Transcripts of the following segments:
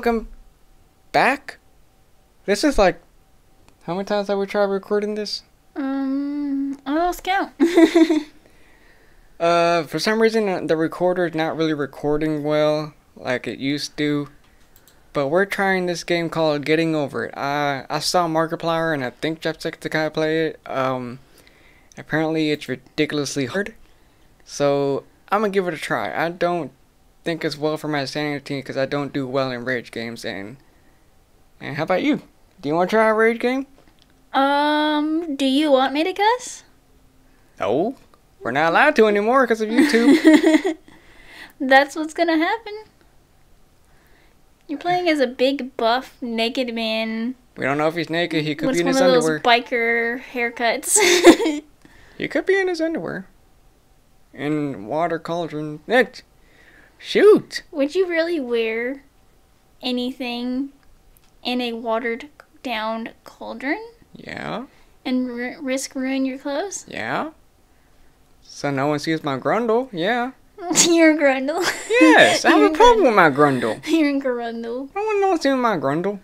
welcome back. This is like, how many times have we tried recording this? Um, I lost count. Uh, for some reason uh, the recorder is not really recording well like it used to. But we're trying this game called Getting Over It. I I saw Markiplier and I think Jacksepticeye play it. Um, apparently it's ridiculously hard. So I'm gonna give it a try. I don't think it's well for my sanity because I don't do well in rage games. And and how about you? Do you want to try a rage game? um, do you want me to cuss? No, we're not allowed to anymore because of YouTube. That's what's gonna happen. You're playing as a big, buff, naked man we don't know if he's naked. He could be in his underwear. one of those biker haircuts. He could be in his underwear. In water cauldron. It. Shoot! Would you really wear anything in a watered down cauldron Yeah, and r- risk ruin your clothes? yeah. So no one sees my grundle. Yeah. You're grundle. Yes, I have You're a problem with my grundle. You're a grundle. I want no one knows my grundle.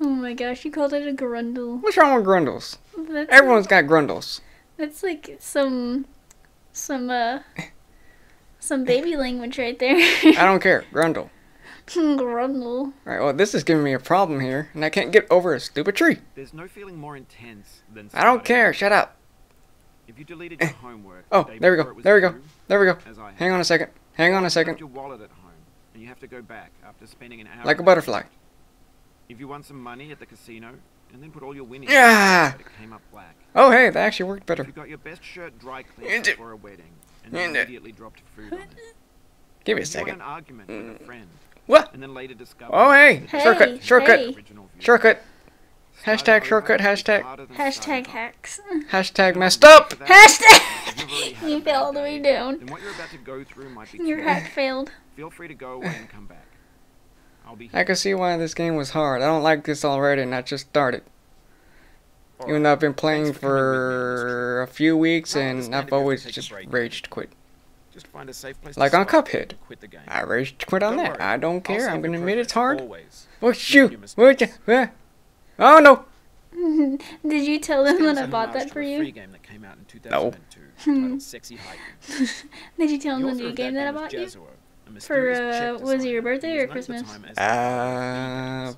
Oh my gosh, you called it a grundle. What's wrong with grundles? That's Everyone's got grundles. That's like some, some uh, some baby language right there. I don't care. Grundle. Grundle. Alright, well, this is giving me a problem here, and I can't get over a stupid tree. There's no feeling more intense than I don't care. Shut up. If you deleted eh. your homework, Oh, the there we go. There we go. due, There we go. Hang on a second. Hang on a second. your wallet at home, and you have to go back after spending an hour. Like a butterfly. If you won some money at the casino, and then put all your winnings, Yeah. it came up black. Oh, hey, that actually worked better. If you got your best shirt dry cleaned for a wedding, and and then immediately dropped food on it. Give me a If you won second. an argument with a mm. friend, What? and then later discovered. Oh, hey, that Hey, shortcut, shortcut, hey. shortcut. Hashtag shortcut, hashtag- Hashtag hacks. Hashtag messed up. For that, if you've already Hashtag. You fell all the way down. Then what you're about to go through might be Your hack failed. Feel free to go away and come back. I'll be I can see why this game was hard. I don't like this already, and I just started. Even though I've been playing for coming with me on this for a few weeks, and I've if you have to always just break. raged quit. Just find a safe place Like on Cuphead. Quit the game. I raged quit on Don't that. worry. I don't care. I'm gonna admit it's hard. Always. Oh Your shoot! mistakes. Would you? Oh no! Did you tell them that I bought that to for a free you? game that came out in No. 2002 titled Sexy Hiking. Did you tell them the author new of game that I bought you? For, uh, was it your birthday or was known at the Christmas? Uh,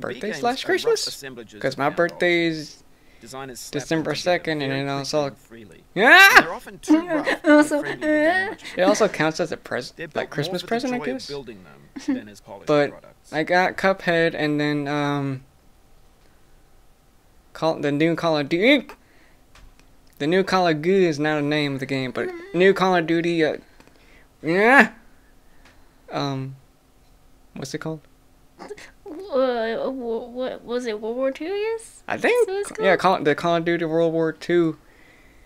birthday slash Christmas? Because my birthday is Designers slap December 2nd, and very then quickly also- and freely. Yeah. they're often too rough Also, friendly to very much It also counts as a present, like Christmas present, I guess. building them than as But products. I got Cuphead, and then um, call the new Call of Duty. The new Call of Duty is not a name of the game, but new Call of Duty. Uh, yeah. Um, what's it called? Uh, wh- what was it? World War Two? Yes. I think So yeah, Call the Call of Duty World War Two. In a certain way,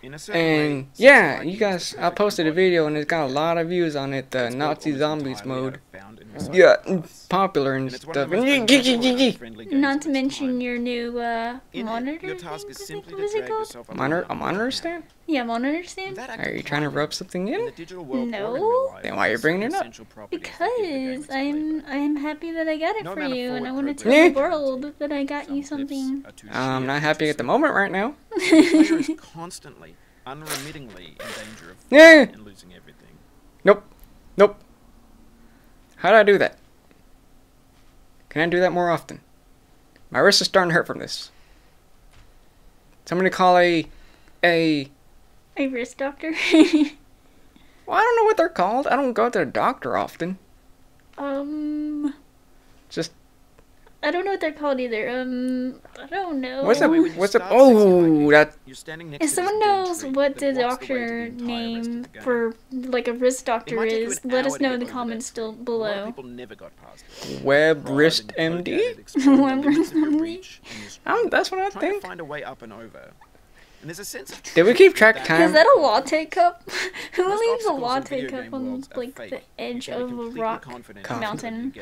And Sexy yeah, you guys, I posted a video and it's got a lot of views on it. The It's Nazi zombies mode. of found and recycled Yeah, glass. popular and And it's one of stuff. the most And enjoyable and friendly games Not to mention time. your new uh, In it, monitor. your task thing, is simply what to is it drag called? yourself up monitor, a monitor stand? Yeah, monitor stand. Are you trying to rub something in in? the world No. Then why are you bringing it up? essential properties that give the game Because I'm. I'm happy that I got it for you, and I want to tell Yeah. the world that I got you something. I'm not happy at the moment right now. The player is constantly, unremittingly in danger of Yeah. and losing everything. Nope. Nope. How do I do that? Can I do that more often? My wrist is starting to hurt from this. Somebody call a a A wrist doctor. well, I don't know what they're called. I don't go to the doctor often. um, Just I don't know what they're called either. Um, I don't know. what's the up? way when you What's up? Oh, that You're standing next If someone knows what the blocks way to doctor entire name the for like a wrist doctor might take you is, let us know in the comments that still tree. A lot of below. people never got past it. web wrist and poke at MD. it, exploring the Web wrist MD. reach and Um, that's what I trying think. to find a way up and over. And there's a sense of Did we keep track of time? Is that a latte cup? Who Most leaves a latte cup on worlds are like the edge You can be of a rock confident Coffee. mountain?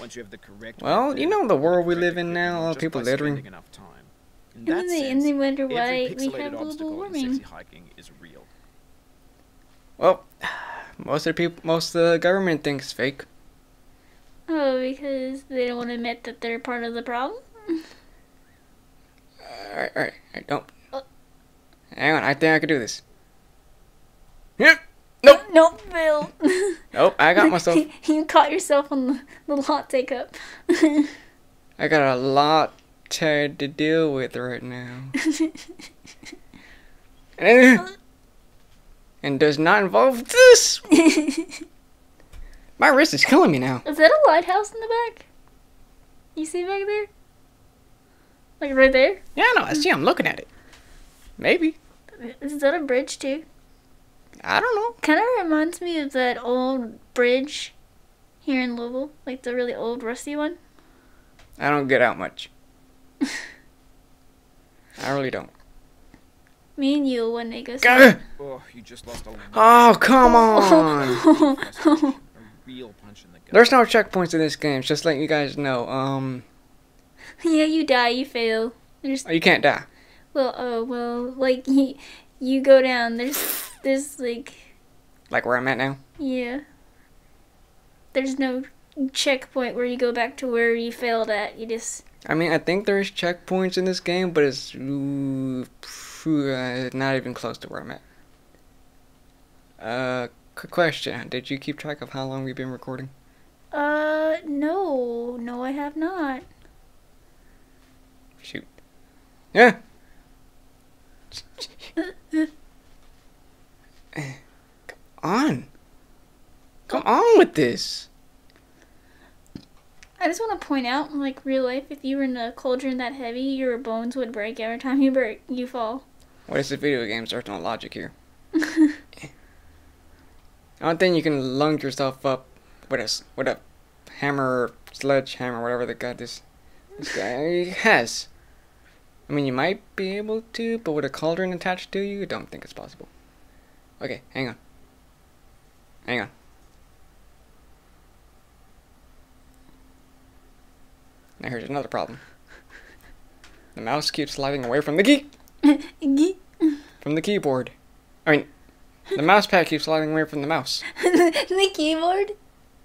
Can get through them once you have the correct Well, method you know the world we live in now, equipment all just people by littering. enough time. In And that then they, sense, and they wonder why we have global warming. sexy hiking is real. Well, most of the people, most of the government thinks fake. Oh, because they don't want to admit that they're part of the problem? Alright, alright, alright, don't. Oh. Hang on, I think I can do this. Yep. Nope. Nope, Bill. Nope, I got myself. you caught yourself on the little hot take up. I got a lot to, to deal with right now. and, and does not involve this. My wrist is killing me now. Is that a lighthouse in the back? You see back there? Like right there? Yeah, no, I see. I'm looking at it. Maybe. Is that a bridge too? I don't know. Kind of reminds me of that old bridge here in Louisville, like the really old rusty one. I don't get out much. I really don't. Me and you one day go. Oh, you just lost a. Oh, come on. a real punch in the gut. There's no checkpoints in this game, just letting you guys know. Um, yeah, you die, you fail. There's you can't die. well, oh well, like you, you go down. There's there's like Like where I'm at now. yeah. There's no checkpoint where you go back to where you failed at. You just I mean, I think there's checkpoints in this game, but it's uh, not even close to where I'm at. Uh, quick question: Did you keep track of how long we've been recording? uh no no I have not. Shoot. Yeah. Come on. Come on with this. I just want to point out, like real life, if you were in a cauldron that heavy, your bones would break every time you break, you fall. What is the video game There's no logic here. I don't think you can lung yourself up with a with a hammer, sledgehammer, whatever the god this this guy has. I mean, you might be able to, but with a cauldron attached to you, I don't think it's possible. Okay, hang on. Hang on. Now here's another problem. The mouse keeps sliding away from the key the from the keyboard. I mean, the mouse pad keeps sliding away from the mouse. The keyboard?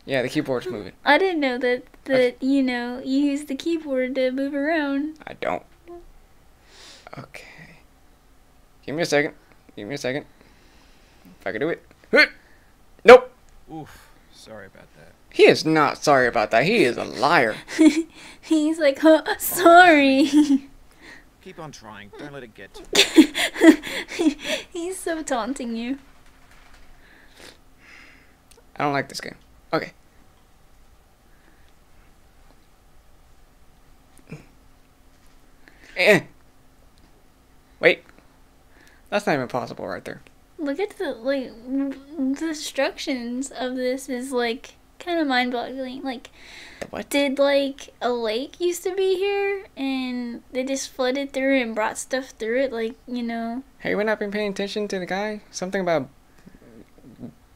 Yeah, the keyboard's moving. I didn't know that that you know you use the keyboard to move around. I don't. Okay. Give me a second. Give me a second. If I can do it. Huh! Nope. Oof. Sorry about that. He is not sorry about that. He is a liar. He's like, huh, sorry. Keep on trying. Don't let it get to you. He's so taunting you. I don't like this game. Okay. Eh. Wait. That's not even possible right there. Look at the like the instructions of this is like kind of mind-boggling. Like, what? did like a lake used to be here and they just flooded through and brought stuff through it? Like, you know, Hey, you not been paying attention to the guy? Something about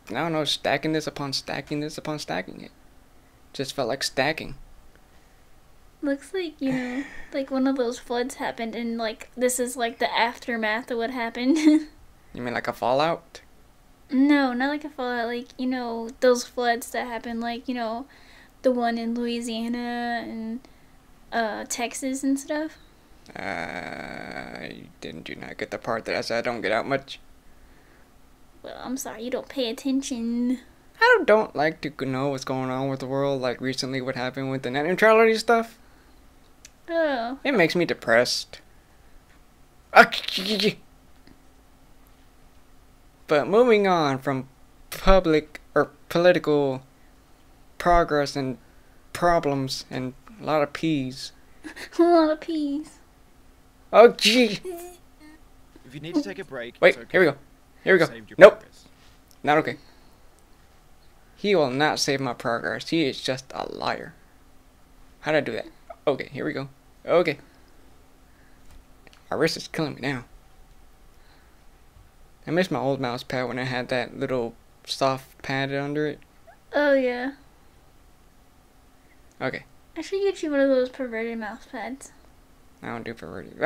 I don't know, stacking this upon stacking this upon stacking it. Just felt like stacking. looks like you know, like one of those floods happened and like this is like the aftermath of what happened. You mean like a fallout? No, not like a fallout. Like you know those floods that happen, like you know, the one in Louisiana and uh, Texas and stuff. Uh, didn't you not get the part that I said I don't get out much? Well, I'm sorry, you don't pay attention. I don't, like to know what's going on with the world, like recently what happened with the net neutrality stuff. Oh, It makes me depressed. But moving on from public or political progress and problems and a lot of peas. a lot of peas. Oh, gee. If you need to take a break, Wait, okay. here we go. Here we go. Nope, progress. not okay. He will not save my progress. He is just a liar. How did I do that? Okay, here we go. Okay. My wrist is killing me now. I miss my old mouse pad when I had that little soft pad under it. Oh yeah, Okay, I should get you one of those perverted mouse pads. I don't do perverted.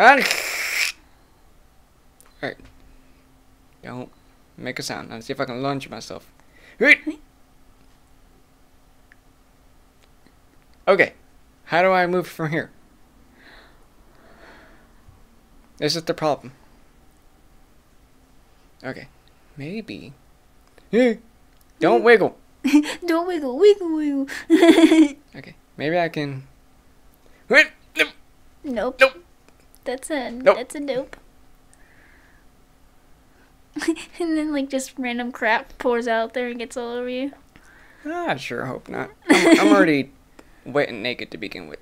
Alright. Don't make a sound. Let's see if I can launch myself. Okay. How do I move from here? This is the problem. Okay. Maybe. Don't wiggle. Don't wiggle, wiggle, wiggle. Okay. Maybe I can. Nope. Nope. That's a Nope. that's a nope. and then like just random crap pours out there and gets all over you. I sure hope not. I'm, I'm already wet and naked to begin with.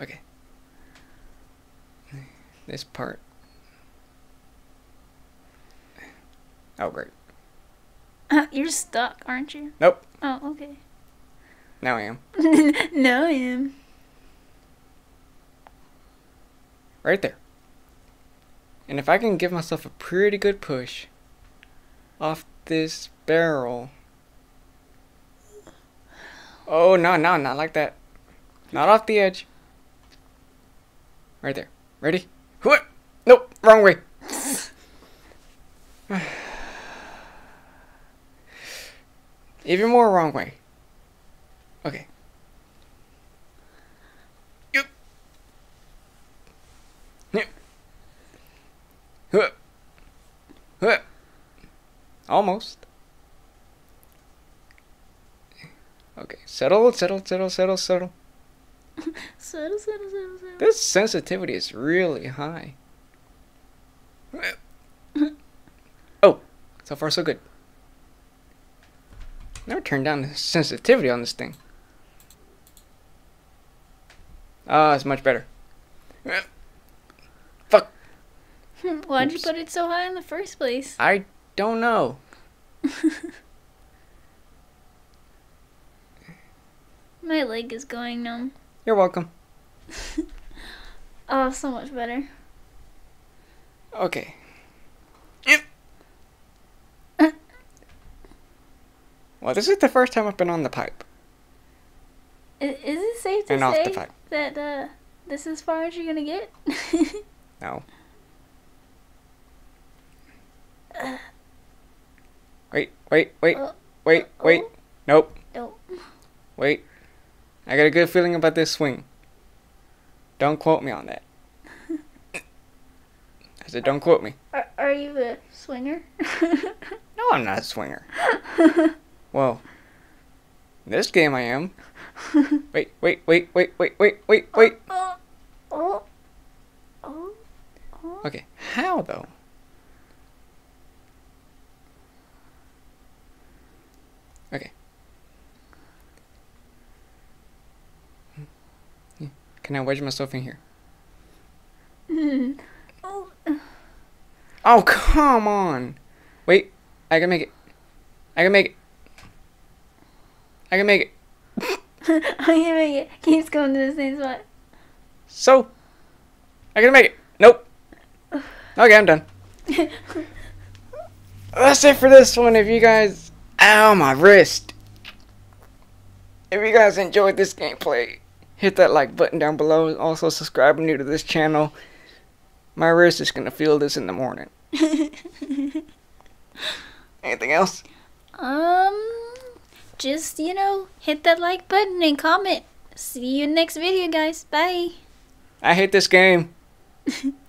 Okay. This part. Oh, great. You're stuck, aren't you? Nope. Oh, okay. Now I am. no, I am. Right there. And if I can give myself a pretty good push off this barrel. Oh, no, no, not like that. Not off the edge. Right there. Ready? What? Nope, wrong way. Even more wrong way. Okay. Yep. Yep. Huh. Huh. Almost. Okay, settle, settle, settle, settle, settle. Settle, settle, settle, settle. This sensitivity is really high. Oh, so far so good. Turned down the sensitivity on this thing. Ah, it's much better. Fuck, Why'd you put it so high in the first place? I don't know. My leg is going numb. You're welcome. Oh, so much better. Okay. Well, this is the first time I've been on the pipe. I- Is, it safe to And say that uh, this is as far as you're gonna get? No. Wait, wait, wait, Oh, wait, wait. oh. Nope. Nope. Wait. I got a good feeling about this swing. Don't quote me on that. I said, don't quote me. Are, are you a swinger? No, I'm not a swinger. Well, in this game I am. Wait, wait, wait, wait, wait, wait, wait, wait. Okay, how though? Okay. Can I wedge myself in here? Mm. oh. Oh, come on! Wait, I can make it. I can make it. I can make it. I can make it. Keeps going to the same spot. So, I can make it. Nope. Okay, I'm done. That's it for this one. If you guys, ow, my wrist. If you guys enjoyed this gameplay, hit that like button down below. Also, subscribe if you're new to this channel. My wrist is gonna feel this in the morning. Anything else? um, just you know, hit that like button and comment. See you next video, guys. Bye. I hate this game.